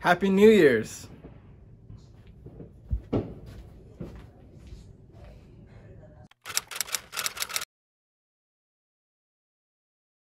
Happy New Year's.